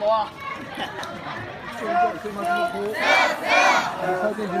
多啊。六六六六